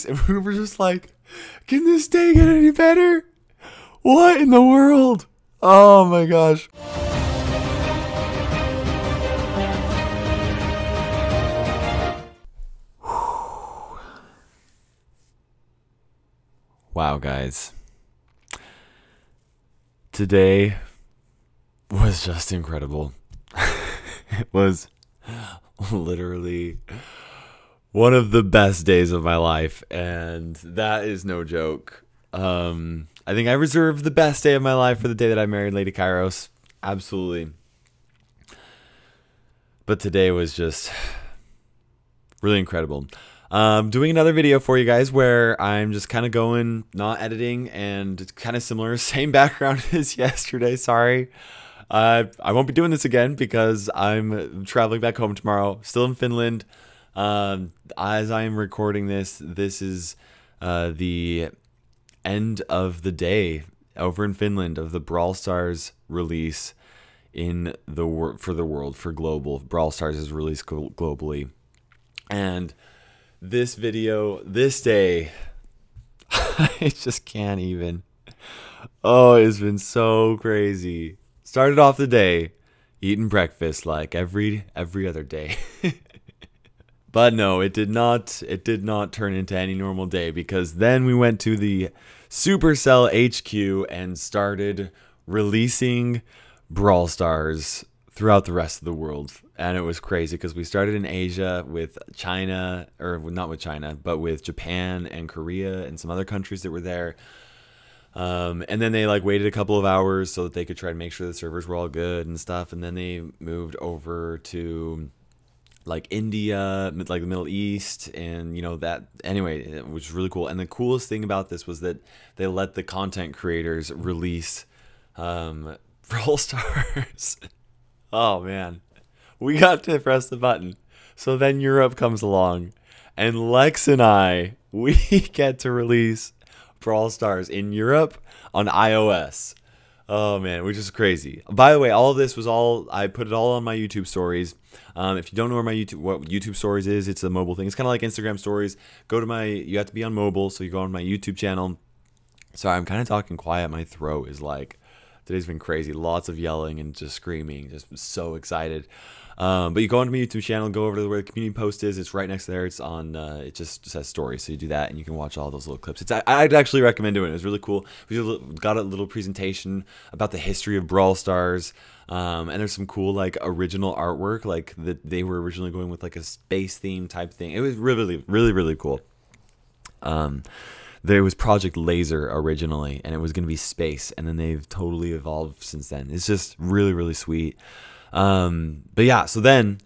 and we were just like, can this day get any better? What in the world? Oh my gosh. Wow, guys. Today was just incredible. it was literally one of the best days of my life, and that is no joke. Um, I think I reserved the best day of my life for the day that I married Lady Kairos. Absolutely. But today was just really incredible. Um, doing another video for you guys where I'm just kind of going, not editing, and it's kind of similar, same background as yesterday. Sorry. Uh, I won't be doing this again because I'm traveling back home tomorrow, still in Finland. Um, as I am recording this, this is uh, the end of the day over in Finland of the Brawl Stars release in the wor- for the world for global. Brawl Stars is released globally, and this video this day, I just can't even. Oh, it's been so crazy. Started off the day eating breakfast like every every other day. But no, it did not. It did not turn into any normal day because then we went to the Supercell HQ and started releasing Brawl Stars throughout the rest of the world. And it was crazy because we started in Asia with China, or not with China, but with Japan and Korea and some other countries that were there. Um, and then they like waited a couple of hours so that they could try to make sure the servers were all good and stuff. And then they moved over to like India, like the Middle East, and you know that. Anyway, it was really cool. And the coolest thing about this was that they let the content creators release um, Brawl Stars. oh man, we got to press the button. So then Europe comes along, and Lex and I we get to release Brawl Stars in Europe on iOS. Oh man, which is crazy. By the way, all of this was all I put it all on my YouTube stories. Um, if you don't know where my YouTube what YouTube stories is, it's a mobile thing. It's kind of like Instagram stories. Go to my you have to be on mobile, so you go on my YouTube channel. Sorry, I'm kind of talking quiet. My throat is like today's been crazy. Lots of yelling and just screaming. Just so excited. Um, but you go onto my YouTube channel, go over to where the community post is. It's right next there. It's on. Uh, it just says stories, so you do that, and you can watch all those little clips. It's. I, would actually recommend doing it. It's really cool. We got a little presentation about the history of Brawl Stars. Um, and there's some cool like original artwork, like that they were originally going with like a space theme type thing. It was really, really, really cool. Um, there was Project Laser originally, and it was going to be space, and then they've totally evolved since then. It's just really, really sweet. Um, but yeah, so then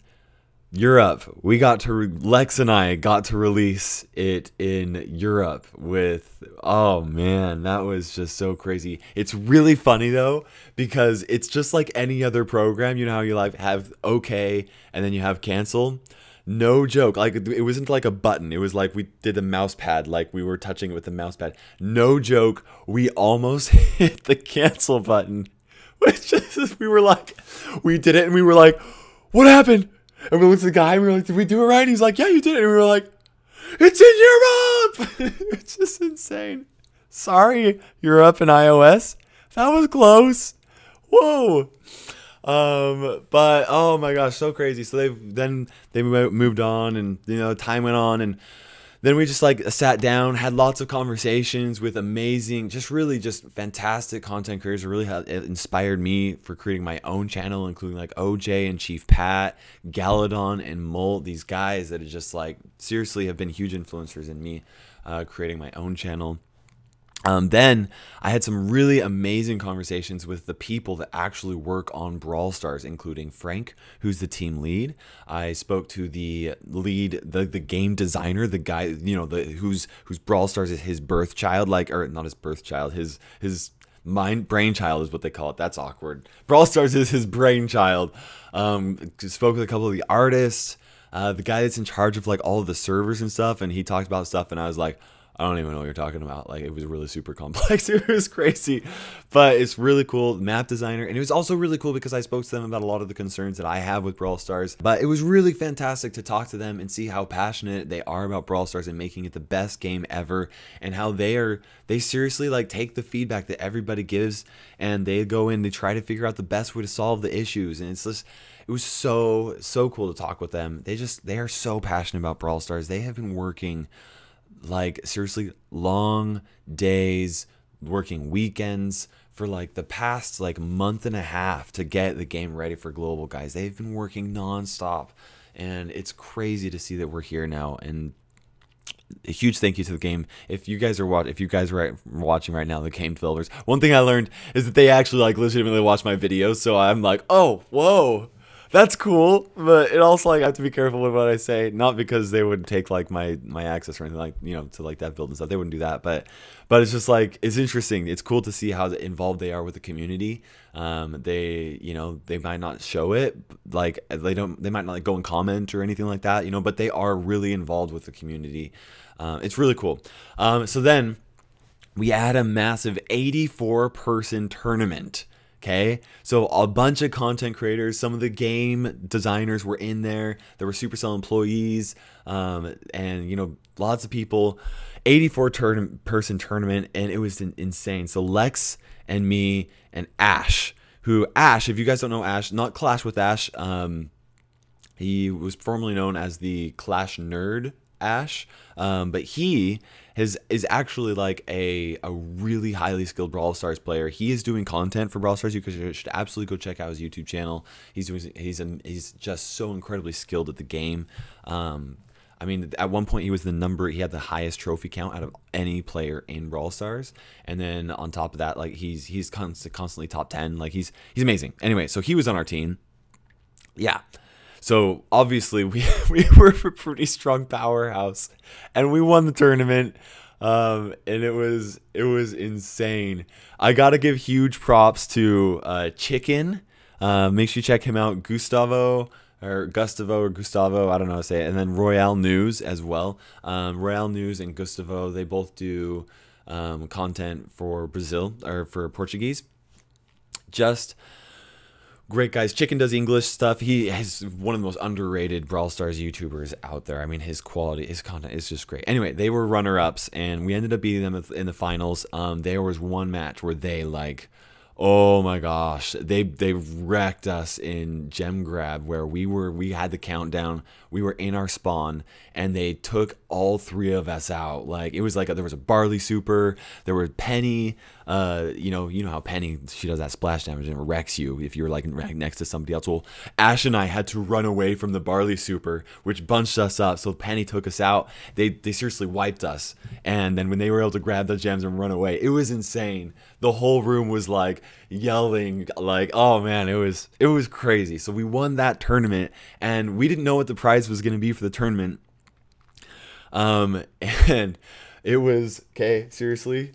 Europe, we got to re- Lex and I got to release it in Europe with oh man, that was just so crazy. It's really funny though because it's just like any other program. You know how you like have okay and then you have cancel. No joke. Like it wasn't like a button. It was like we did the mouse pad, like we were touching it with the mouse pad. No joke. We almost hit the cancel button which is, we were like, we did it, and we were like, what happened? And we looked at the guy, and we were like, did we do it right? And he's like, yeah, you did it. And we were like, it's in Europe. it's just insane. Sorry, Europe and iOS. That was close. Whoa. Um, but oh my gosh, so crazy. So they've then they moved on, and you know, time went on, and then we just like sat down, had lots of conversations with amazing, just really just fantastic content creators. Really it inspired me for creating my own channel, including like OJ and Chief Pat, Galadon and Molt. These guys that are just like seriously have been huge influencers in me uh, creating my own channel. Um, then I had some really amazing conversations with the people that actually work on Brawl Stars, including Frank, who's the team lead. I spoke to the lead, the, the game designer, the guy, you know, the who's whose Brawl Stars is his birth child, like or not his birth child, his his mind brainchild is what they call it. That's awkward. Brawl Stars is his brainchild. Um, spoke with a couple of the artists, uh, the guy that's in charge of like all of the servers and stuff, and he talked about stuff, and I was like I don't even know what you're talking about. Like it was really super complex. it was crazy, but it's really cool. Map designer, and it was also really cool because I spoke to them about a lot of the concerns that I have with Brawl Stars. But it was really fantastic to talk to them and see how passionate they are about Brawl Stars and making it the best game ever, and how they are they seriously like take the feedback that everybody gives and they go in, they try to figure out the best way to solve the issues, and it's just it was so so cool to talk with them. They just they are so passionate about Brawl Stars. They have been working like seriously long days, working weekends for like the past like month and a half to get the game ready for global guys. They've been working nonstop and it's crazy to see that we're here now and a huge thank you to the game. If you guys are if you guys are watching right now, the game developers. One thing I learned is that they actually like legitimately watch my videos. So I'm like, oh, whoa, that's cool, but it also like I have to be careful with what I say. Not because they would take like my my access or anything like you know to like that build and stuff. They wouldn't do that, but but it's just like it's interesting. It's cool to see how involved they are with the community. Um, they you know they might not show it like they don't they might not like go and comment or anything like that. You know, but they are really involved with the community. Um, it's really cool. Um, so then we had a massive 84 person tournament Okay, so a bunch of content creators, some of the game designers were in there. There were Supercell employees, um, and you know, lots of people. 84 turn- person tournament, and it was insane. So Lex and me and Ash, who Ash, if you guys don't know Ash, not Clash with Ash, um, he was formerly known as the Clash Nerd Ash, um, but he has is actually like a a really highly skilled Brawl Stars player. He is doing content for Brawl Stars. You should absolutely go check out his YouTube channel. He's doing he's a, he's just so incredibly skilled at the game. Um, I mean, at one point he was the number he had the highest trophy count out of any player in Brawl Stars, and then on top of that, like he's he's constantly top ten. Like he's he's amazing. Anyway, so he was on our team. Yeah. So obviously we we were a pretty strong powerhouse, and we won the tournament. Um, and it was it was insane. I gotta give huge props to uh, Chicken. Uh, make sure you check him out, Gustavo or Gustavo or Gustavo. I don't know how to say it. And then Royale News as well. Um, Royale News and Gustavo they both do um, content for Brazil or for Portuguese. Just great guys. Chicken does English stuff. He is one of the most underrated Brawl Stars YouTubers out there. I mean, his quality, his content is just great. Anyway, they were runner ups, and we ended up beating them in the finals. Um, there was one match where they like Oh my gosh, they they wrecked us in gem grab where we were we had the countdown. We were in our spawn and they took all three of us out. Like it was like a, there was a barley super, there were Penny. Uh, you know, you know how Penny she does that splash damage and wrecks you if you're like next to somebody else. Well, Ash and I had to run away from the barley super, which bunched us up. So Penny took us out. They they seriously wiped us. And then when they were able to grab the gems and run away, it was insane. The whole room was like yelling like oh man it was it was crazy so we won that tournament and we didn't know what the prize was going to be for the tournament um and it was okay seriously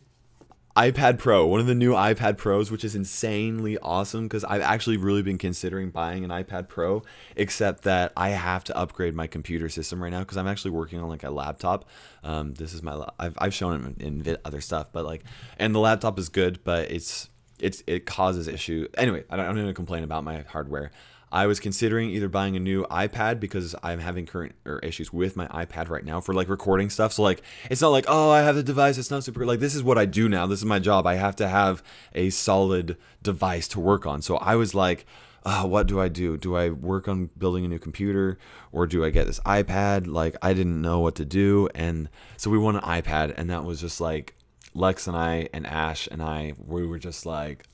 iPad Pro, one of the new iPad Pros, which is insanely awesome because I've actually really been considering buying an iPad Pro, except that I have to upgrade my computer system right now because I'm actually working on like a laptop. Um, this is my, I've, I've shown it in, in other stuff, but like, and the laptop is good, but it's it's it causes issue. Anyway, I don't, I'm going to complain about my hardware. I was considering either buying a new iPad because I'm having current or issues with my iPad right now for like recording stuff. So like it's not like oh I have the device. It's not super like this is what I do now. This is my job. I have to have a solid device to work on. So I was like. Oh, what do I do? Do I work on building a new computer or do I get this iPad? Like, I didn't know what to do. And so we won an iPad, and that was just like Lex and I and Ash and I, we were just like,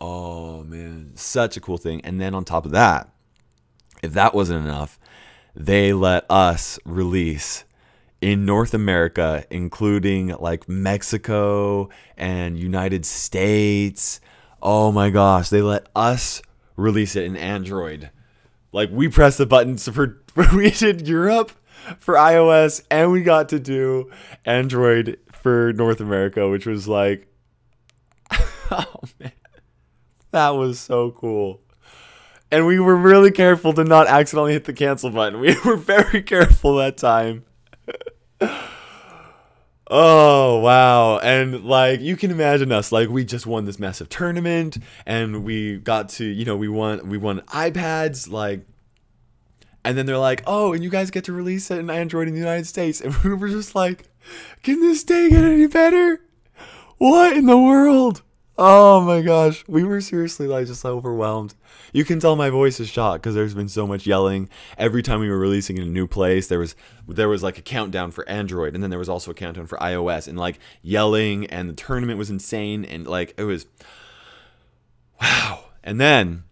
oh man, such a cool thing. And then on top of that, if that wasn't enough, they let us release in North America, including like Mexico and United States. Oh my gosh, they let us release it in Android. Like we pressed the buttons for we did Europe for iOS and we got to do Android for North America, which was like, oh man, that was so cool. And we were really careful to not accidentally hit the cancel button. We were very careful that time. Oh wow. And like you can imagine us like we just won this massive tournament and we got to, you know, we won we won iPads like and then they're like, "Oh, and you guys get to release it in Android in the United States." And we were just like, "Can this day get any better? What in the world?" Oh my gosh, we were seriously like just overwhelmed. You can tell my voice is shot because there's been so much yelling. Every time we were releasing in a new place, there was there was like a countdown for Android, and then there was also a countdown for iOS, and like yelling, and the tournament was insane, and like it was wow. And then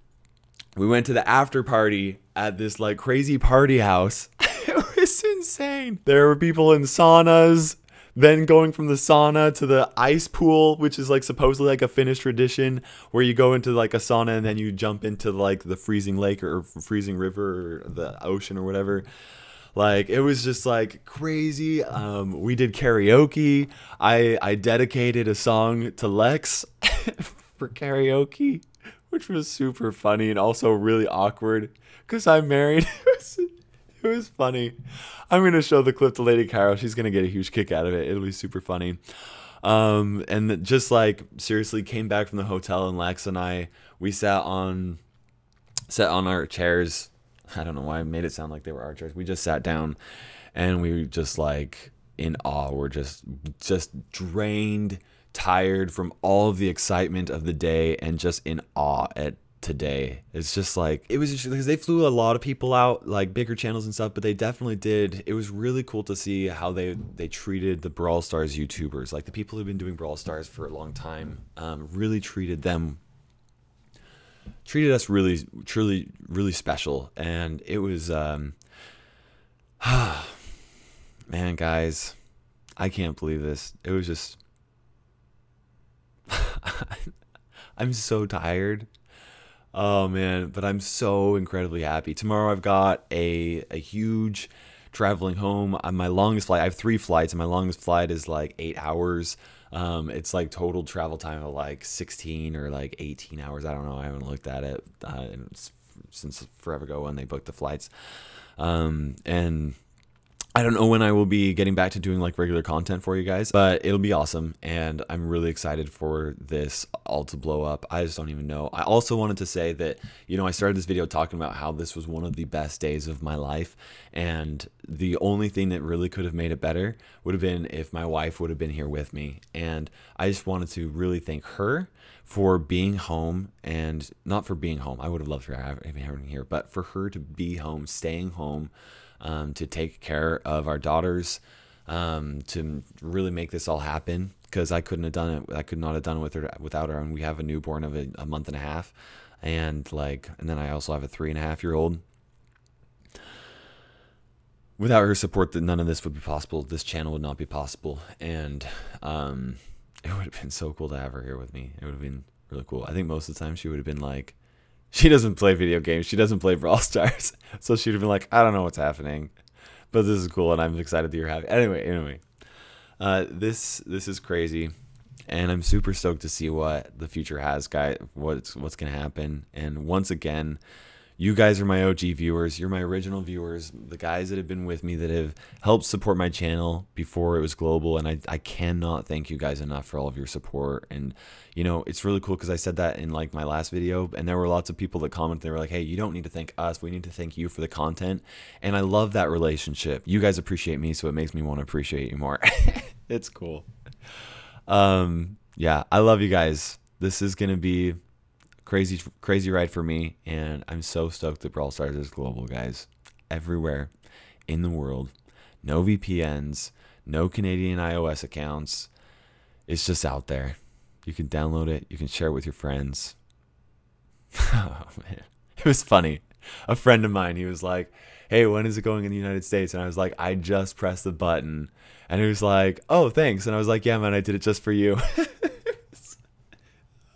we went to the after party at this like crazy party house. it was insane. There were people in saunas then going from the sauna to the ice pool, which is like supposedly like a Finnish tradition where you go into like a sauna and then you jump into like the freezing lake or freezing river or the ocean or whatever. Like it was just like crazy. Um, we did karaoke. I I dedicated a song to Lex for karaoke, which was super funny and also really awkward because I'm married. it was funny. I'm gonna show the clip to Lady Kairos. She's gonna get a huge kick out of it. It'll be super funny. Um, and just like seriously, came back from the hotel and Lex and I we sat on sat on our chairs. I don't know why I made it sound like they were our chairs. We just sat down and we were just like in awe. We're just just drained, tired from all of the excitement of the day and just in awe at today. It's just like it was because they flew a lot of people out, like bigger channels and stuff, but they definitely did. It was really cool to see how they they treated the Brawl Stars YouTubers, like the people who've been doing Brawl Stars for a long time, um, really treated them treated us really truly really special and it was um man guys i can't believe this it was just i'm so tired Oh man, but I'm so incredibly happy. Tomorrow I've got a a huge traveling home. On uh, my longest flight, I have three flights, and my longest flight is like eight hours. Um, it's like total travel time of like 16 or like 18 hours. I don't know. I haven't looked at it uh, since forever ago when they booked the flights. Um, and I don't know when I will be getting back to doing like regular content for you guys, but it'll be awesome. And I'm really excited for this all to blow up. I just don't even know. I also wanted to say that, you know, I started this video talking about how this was one of the best days of my life. And the only thing that really could have made it better would have been if my wife would have been here with me. And I just wanted to really thank her for being home and not for being home. I would have loved her having her here, but for her to be home, staying home um, to take care of our daughters, um, to really make this all happen. Because I couldn't have done it. I could not have done it with her without her. And we have a newborn of a, a month and a half, and like, and then I also have a three and a half year old. Without her support, that none of this would be possible. This channel would not be possible, and um, it would have been so cool to have her here with me. It would have been really cool. I think most of the time she would have been like, she doesn't play video games. She doesn't play Brawl Stars. So she'd have been like, I don't know what's happening, but this is cool, and I'm excited that you're having. Anyway, anyway, uh, this this is crazy, and I'm super stoked to see what the future has, guys. What's what's gonna happen, and once again, you guys are my OG viewers. You're my original viewers, the guys that have been with me that have helped support my channel before it was global. And I, I cannot thank you guys enough for all of your support. And, you know, it's really cool because I said that in like my last video. And there were lots of people that commented, they were like, hey, you don't need to thank us. We need to thank you for the content. And I love that relationship. You guys appreciate me, so it makes me want to appreciate you more. it's cool. Um, yeah, I love you guys. This is going to be crazy crazy ride for me and i'm so stoked that brawl stars is global guys. Everywhere in the world no vpns no canadian ios accounts. It's just out there. You can download it. You can share it with your friends. Oh man. It was funny. A friend of mine he was like hey when is it going in the united states? And i was like i just pressed the button. And he was like oh thanks. And i was like yeah man i did it just for you.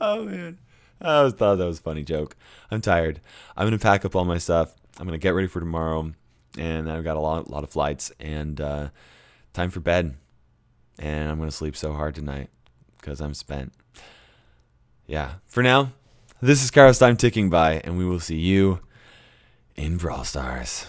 Oh man I was, thought that was a funny joke. I'm tired. I'm gonna pack up all my stuff. I'm gonna get ready for tomorrow, and I've got a lot, lot of flights, and uh, time for bed. And I'm gonna sleep so hard tonight because I'm spent. Yeah. For now, this is Kairos Time ticking by, and we will see you in Brawl Stars.